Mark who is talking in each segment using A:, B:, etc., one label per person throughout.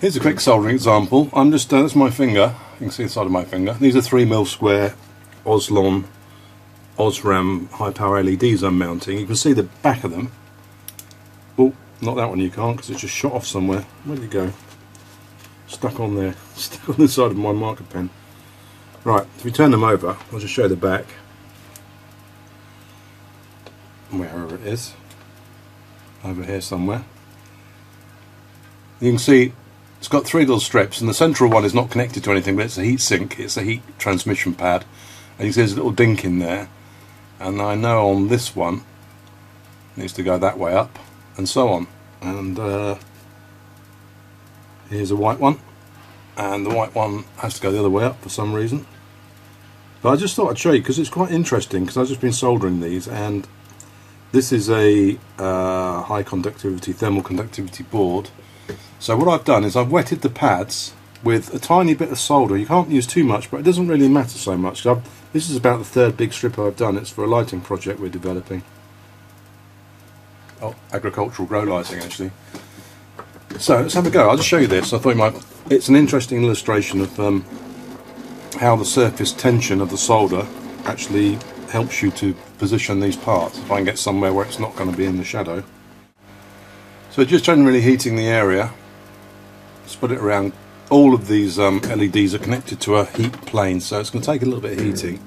A: Here's a quick soldering example. I'm just, uh, that's my finger, you can see the side of my finger. These are 3mm square Oslon Osram high power LEDs I'm mounting. You can see the back of them. Oh, not that one you can't because it's just shot off somewhere. Where did it go? Stuck on there, stuck on the side of my marker pen. Right, if we turn them over, I'll just show the back. Wherever it is. Over here somewhere. You can see it's got three little strips, and the central one is not connected to anything, but it's a heat sink, it's a heat transmission pad. And you see there's a little dink in there. And I know on this one, needs to go that way up, and so on. And uh, here's a white one, and the white one has to go the other way up for some reason. But I just thought I'd show you because it's quite interesting because I've just been soldering these and this is a uh, high conductivity thermal conductivity board so what I've done is I've wetted the pads with a tiny bit of solder. You can't use too much, but it doesn't really matter so much. this is about the third big strip I've done. It's for a lighting project we're developing. Oh, agricultural grow lighting actually. So let's have a go. I'll just show you this. I thought might. It's an interesting illustration of um, how the surface tension of the solder actually helps you to position these parts. If I can get somewhere where it's not going to be in the shadow. So just generally heating the area spread it around. All of these um, LEDs are connected to a heat plane, so it's going to take a little bit of heating.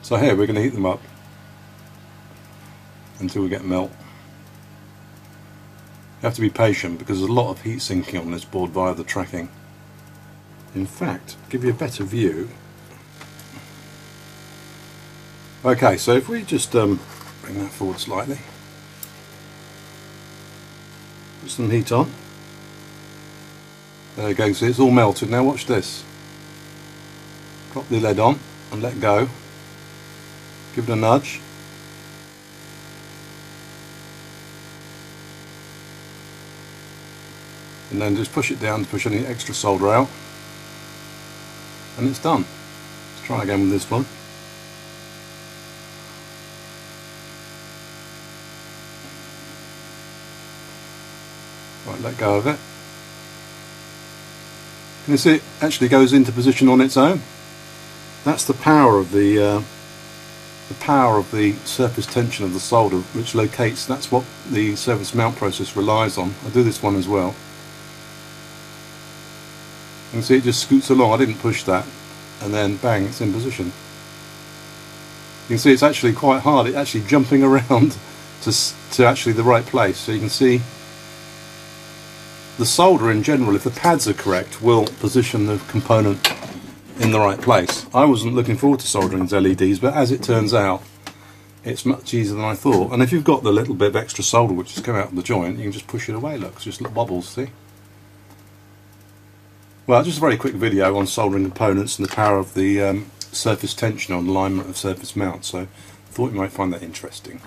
A: So here we're going to heat them up until we get melt. You have to be patient because there's a lot of heat sinking on this board via the tracking. In fact, give you a better view. Okay, so if we just um, bring that forward slightly, put some heat on. There you go, see it's all melted. Now watch this. Drop the lid on and let go. Give it a nudge. And then just push it down to push any extra solder out. And it's done. Let's try again with this one. Right, let go of it. Can you see it actually goes into position on its own? That's the power of the uh, the power of the surface tension of the solder which locates, that's what the surface mount process relies on. I do this one as well. You can see it just scoots along, I didn't push that and then bang it's in position. You can see it's actually quite hard, it's actually jumping around to, to actually the right place so you can see the solder in general, if the pads are correct, will position the component in the right place. I wasn't looking forward to soldering these LEDs, but as it turns out, it's much easier than I thought. And if you've got the little bit of extra solder which has come out of the joint, you can just push it away, look, it's just little bubbles, see? Well, just a very quick video on soldering components and the power of the um, surface tension on alignment of surface mount, so I thought you might find that interesting.